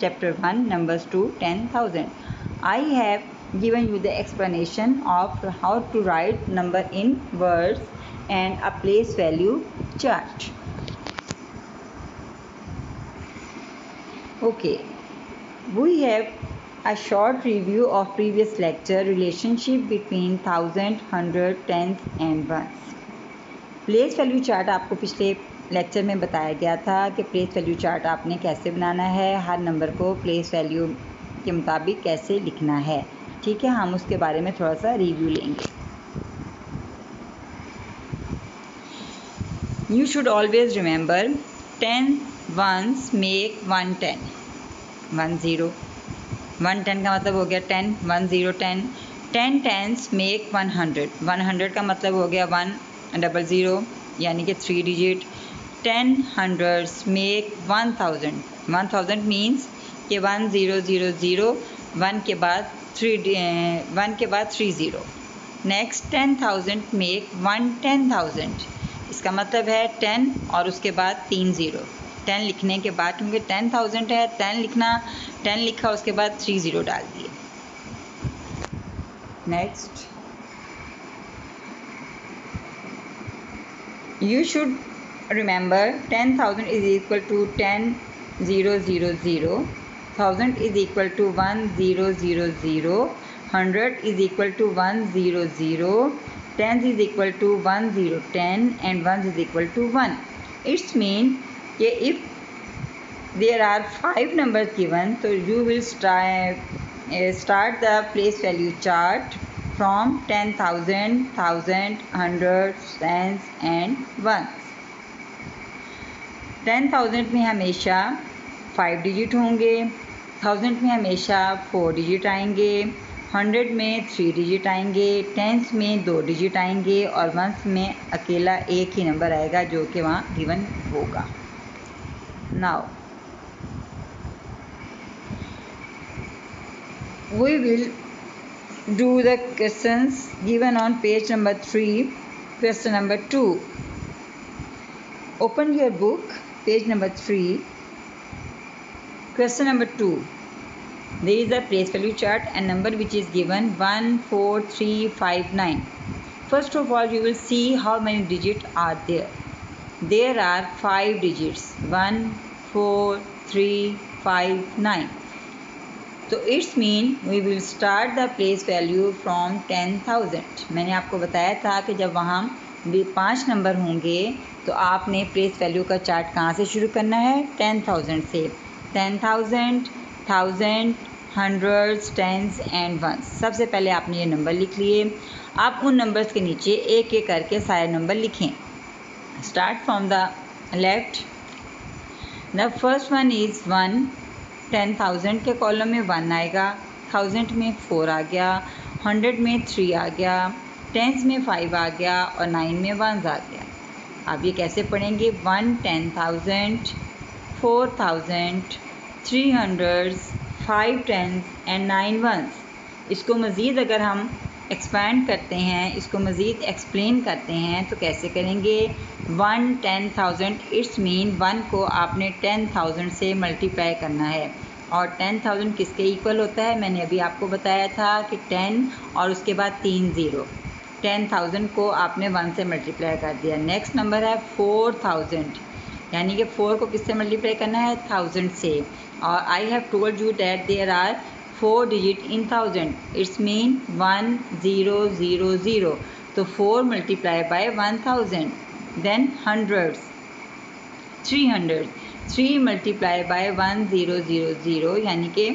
chapter 1 numbers to 10000 i have given you the explanation of how to write number in words and a place value chart okay we have a short review of previous lecture relationship between thousand hundred tens and ones place value chart आपको पिछले lecture में बताया गया था कि place value chart आपने कैसे बनाना है, हर नंबर को प्लेस वैल्यू के मुताबिक कैसे लिखना है। ठीक है, हम उसके बारे में थोड़ा सा रिव्यू लेंगे। You should always remember ten ones make one ten one zero one ten का मतलब हो गया ten one zero ten ten tens make one hundred one hundred का मतलब हो गया वन डबल ज़ीरो यानी कि three digit ten hundreds make one thousand one thousand means कि one zero zero zero one के बाद थ्री वन के बाद three zero next ten thousand make one ten thousand इसका मतलब है टेन और उसके बाद तीन ज़ीरो टेन लिखने के बाद, क्योंकि टेन थाउज़ेंड है टेन लिखना टेन लिखा, उसके बाद थ्री ज़ीरो डाल दिए. Next you should remember 10000 is equal to 10 0 0 0 1000 is equal to 1 0 0 0 100 is equal to 1 0 0 10 is equal to 1 0 10 and 1 is equal to 1 it's mean if there are five numbers given so you will start, uh, start the place value chart from 10,000, thousand, hundreds, tens and ones. 10,000 में हमेशा five digit होंगे thousand में हमेशा four digit आएँगे hundred में three digit आएँगे tens में दो डिजिट आएँगे और वंस में अकेला एक ही नंबर आएगा जो कि वहाँ गिवन होगा। Now we will do the questions given on page number 3 question number 2 open your book. Page number 3 question number 2 there is a place value chart and number which is given 1 4 3 5 9 first of all you will see how many digits are there there are 5 digits 1 4 3 5 9 तो it's mean we will start the place value from ten thousand मैंने आपको बताया था कि जब वहाँ पाँच number होंगे तो आपने प्लेस वैल्यू का चार्ट कहाँ से शुरू करना है? टेन थाउज़ेंड से। Ten thousand thousand hundreds tens and ones सबसे पहले आपने ये नंबर लिख लिए। आप उन नंबर्स के नीचे एक एक करके सारे नंबर लिखें। Start from the left the first one is one ten thousand के कॉलम में वन आएगा। थाउज़ेंड में फोर आ गया। हंड्रेड में थ्री आ गया। टेंस में फाइव आ गया। और नाइन में वन आ गया। आप ये कैसे पढ़ेंगे? One ten thousand four thousand three hundred five tens and nine ones इसको मज़ीद अगर हम एक्सपैंड करते हैं, इसको मज़ीद एक्सप्लेन करते हैं तो कैसे करेंगे? One ten thousand it's mean one को आपने टेन थाउज़ेंड से मल्टीप्लाई करना है। और टेन थाउज़ेंड किसके इक्वल होता है? मैंने अभी आपको बताया था कि टेन और उसके बाद तीन ज़ीरो टेन थाउज़ेंड को आपने वन से मल्टीप्लाई कर दिया। नेक्स्ट नंबर है फोर थाउज़ेंड यानी कि फोर को किससे मल्टीप्लाई करना है? थाउज़ेंड से। और I have told you that there are four digit in thousand it's mean one zero zero zero तो four multiply by one thousand then hundreds three hundred three multiply by one zero zero zero यानी कि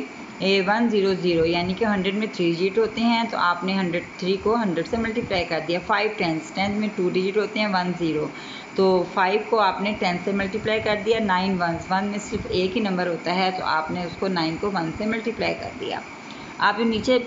one zero zero यानी कि hundred में three digit होते हैं तो आपने हंड्रेड थ्री को हंड्रेड से मल्टीप्लाई कर दिया। फाइव टेंस टेंथ में टू डिजिट होते हैं वन ज़ीरो तो फाइव को आपने टेन से मल्टीप्लाई कर दिया नाइन वन वन में सिर्फ़ एक ही नंबर होता है तो आपने उसको नाइन को वन से मल्टीप्लाई कर दिया। आप नीचे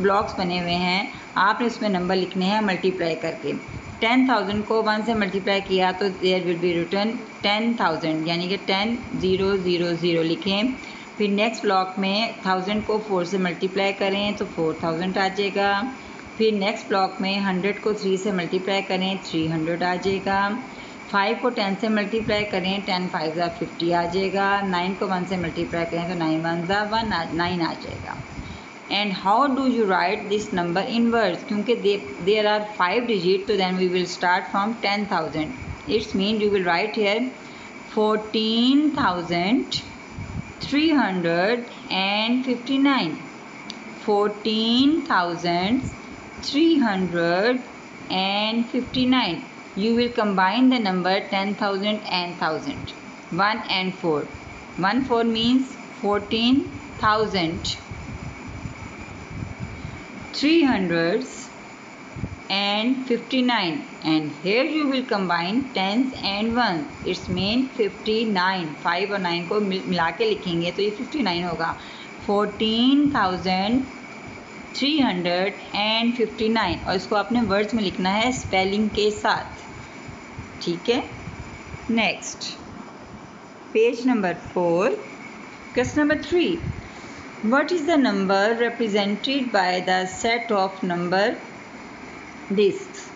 ब्लॉक्स बने हुए हैं, आपने उसमें नंबर लिखने हैं मल्टीप्लाई करके। टेन थाउज़ेंड को वन से मल्टीप्लाई किया तो there will be written ten thousand यानी कि टेन ज़ीरो ज़ीरो ज़ीरो लिखें। फिर नेक्स्ट ब्लॉक में थाउज़ेंड को फोर से मल्टीप्लाई करें तो फोर थाउज़ेंड आ जाएगा। फिर नेक्स्ट ब्लॉक में हंड्रेड को थ्री से मल्टीप्लाई करें थ्री हंड्रेड आ जाएगा। फाइव को टेन से मल्टीप्लाई करें टेन फाइव ज़ा फिफ्टी आ जाएगा। नाइन को वन से मल्टीप्लाई करें तो नाइन वन ज़ा वन नाइन आ जाएगा। And how do you write this number in words क्योंकि देर आर फाइव डिजिट तो then we will start from ten thousand it's mean you will write here fourteen thousand Three hundred and fifty-nine, fourteen thousand three hundred and fifty-nine. 14359 you will combine the number 10000 and 1000 1 and 4 1 4 means 14000 and 59 and here you will combine tens and ones it's mean 59 5 और 9 को मिला के लिखेंगे तो ये 59 होगा 14,000 359 और इसको आपने वर्ड्स में लिखना है स्पेलिंग के साथ ठीक है next page number four question number three what is the number represented by the set of number discs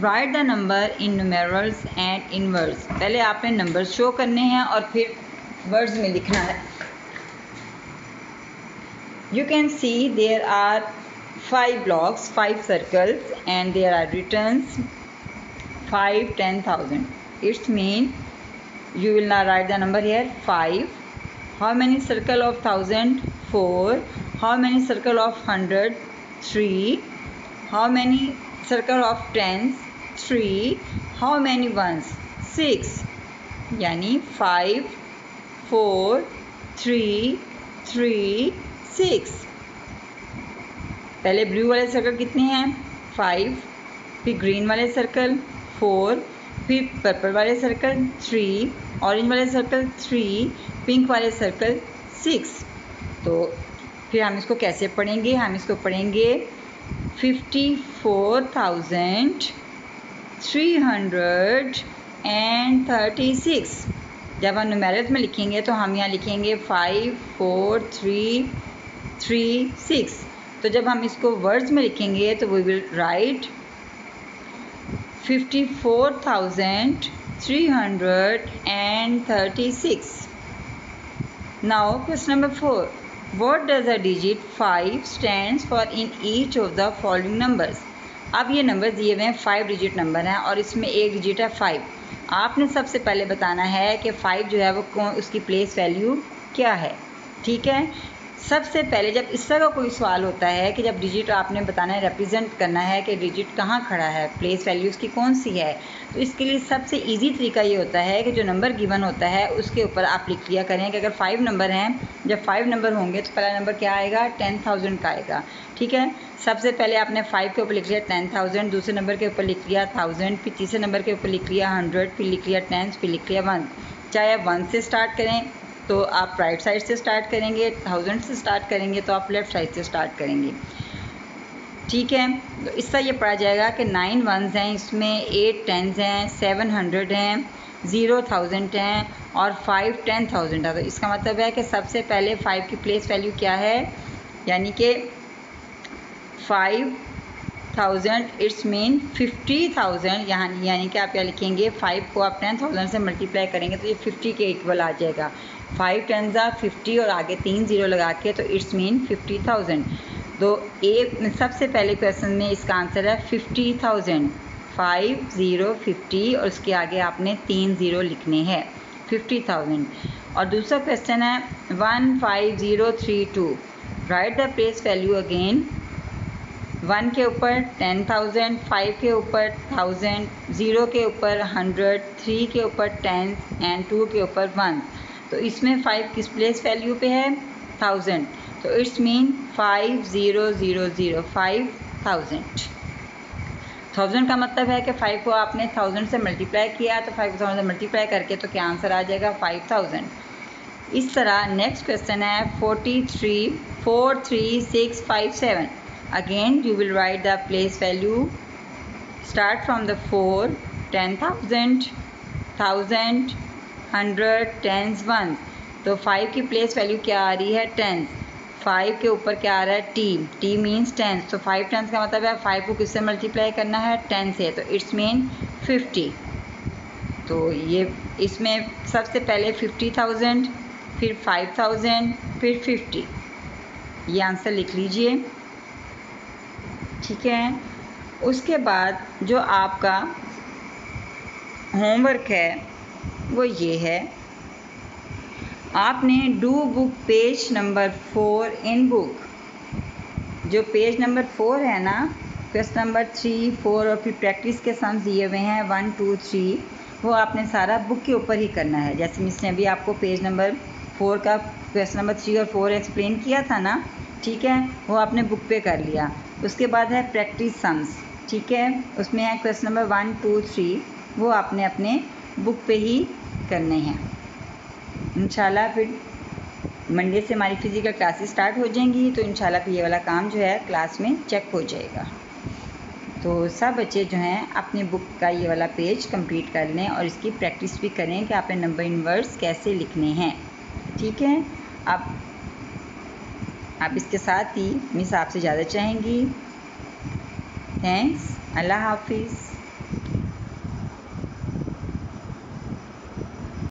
write the number in numerals and in words पहले आपने नंबर शो करने हैं और फिर वर्ड्स में लिखना है you can see there are five blocks five circles and there are returns five ten thousand it's mean you will now write the number here five how many circle of thousand four how many circle of hundred three how many circle of tens three how many ones six यानी five four three three six पहले blue वाले circle कितने हैं? Five फिर green वाले circle four फिर purple वाले circle three orange वाले सर्कल थ्री पिंक वाले सर्कल सिक्स तो फिर हम इसको कैसे पढ़ेंगे? हम इसको पढ़ेंगे fifty four thousand three hundred and thirty six जब हम नुमेरत में लिखेंगे तो हम यहाँ लिखेंगे five four three three six तो जब हम इसको वर्ड्स में लिखेंगे तो we will write fifty four thousand three hundred and thirty six now question number four what does a digit five stand for in each of the following numbers अब ये number दिए हुए हैं फाइव डिजिट नंबर हैं और इसमें एक digit है फाइव आपने सबसे पहले बताना है कि फाइव जो है वो कौन, उसकी प्लेस वैल्यू क्या है? ठीक है? सबसे पहले जब इस तरह का कोई सवाल होता है कि जब डिजिट आपने बताना है रिप्रेजेंट करना है कि डिजिट कहाँ खड़ा है प्लेस वैल्यू उसकी कौन सी है तो इसके लिए सबसे इजी तरीका ये होता है कि जो नंबर गिवन होता है, उसके ऊपर आप लिख लिया करें कि अगर फाइव नंबर हैं, जब फाइव नंबर होंगे तो पहला नंबर क्या आएगा? टेन थाउज़ेंड का आएगा, ठीक है? सबसे पहले आपने फाइव के ऊपर लिख लिया टेन थाउज़ेंड दूसरे नंबर के ऊपर लिख लिया थाउज़ेंड फिर तीसरे नंबर के ऊपर लिख लिया हंड्रेड फिर लिख लिया टेन फिर लिख लिया वन चाहे आप वन से स्टार्ट करें तो आप राइट साइड से स्टार्ट करेंगे थाउज़ेंड से स्टार्ट करेंगे तो आप लेफ़्ट साइड से स्टार्ट करेंगे। ठीक है? तो इसका ये पढ़ा जाएगा कि नाइन वंस हैं, इसमें एट टेंस हैं सेवन हंड्रेड हैं ज़ीरो थाउज़ेंड हैं और फाइव टेन थाउज़ेंड है। तो इसका मतलब है कि सबसे पहले फाइव की प्लेस वैल्यू क्या है? यानी कि five thousand it's mean fifty thousand यहाँ यानी कि आप क्या लिखेंगे फाइव को आप टेन थाउज़ेंड से मल्टीप्लाई करेंगे तो ये फिफ्टी के इक्वल आ जाएगा। फाइव टेन ज़ा फिफ्टी और आगे तीन ज़ीरो लगा के तो इट्स मीन फिफ्टी थाउज़ेंड तो ए सबसे पहले क्वेश्चन में इसका आंसर है fifty thousand five zero fifty और उसके आगे आपने तीन ज़ीरो लिखने हैं। फिफ्टी थाउज़ेंड और दूसरा क्वेश्चन है one five zero three two write the place value again one के ऊपर, टेन थाउज़ेंड, फाइव के ऊपर, थाउज़ेंड, ज़ीरो के ऊपर, हंड्रेड, थ्री के ऊपर, टेन, एंड टू के ऊपर, वन। तो इसमें फाइव किस प्लेस वैल्यू पे है? थाउज़ेंड। तो it's mean five zero zero zero, five thousand. Thousand का मतलब है कि फाइव को आपने थाउज़ेंड से मल्टीप्लाई किया तो फाइव थाउज़ेंड से मल्टीप्लाई करके तो क्या आंसर आ जाएगा? Five thousand. इस तरह नेक्स्ट क्वेश्चन है forty three, four three, six, five, seven. You will write the place value start from the four ten thousand thousand hundred tens one तो फाइव की प्लेस वैल्यू क्या आ रही है? टेंस फाइव के ऊपर क्या आ रहा है? टी टी मीन्स टेंस तो फाइव टेंस का मतलब है फाइव को किससे मल्टीप्लाई करना है? टेन से. तो इट्स मीन फिफ्टी तो ये इसमें सबसे पहले फिफ्टी थाउज़ेंड फिर फाइव थाउज़ेंड फिर फिफ्टी ये आंसर लिख लीजिए. ठीक है? उसके बाद जो आपका होमवर्क है, वो ये है। आपने do book page number four in book जो पेज नंबर फोर है ना क्वेश्चन नंबर थ्री फोर और फिर प्रैक्टिस के सम्स दिए हुए हैं वन टू थ्री वो आपने सारा बुक के ऊपर ही करना है। जैसे मिस ने अभी आपको पेज नंबर फोर का क्वेश्चन नंबर थ्री और फोर एक्सप्लेन किया था ना, ठीक है? वो आपने बुक पे कर लिया। उसके बाद है प्रैक्टिस सम्स ठीक है? उसमें है question number one two three वो आपने अपने बुक पे ही करने हैं। इंशाल्लाह फिर मंडे से हमारी फ़िज़िकल क्लासेस स्टार्ट हो जाएँगी तो इंशाल्लाह फिर ये वाला काम जो है क्लास में चेक हो जाएगा। तो सब बच्चे जो हैं अपने बुक का ये वाला पेज कंप्लीट कर लें और इसकी प्रैक्टिस भी करें कि आपने नंबर इन वर्ड्स कैसे लिखने हैं, ठीक है? अब आप इसके साथ ही मिस आपसे ज़्यादा चाहेंगी। थैंक्स अल्लाह हाफिज़।